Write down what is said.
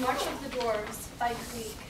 March of the Dwarves by Creek.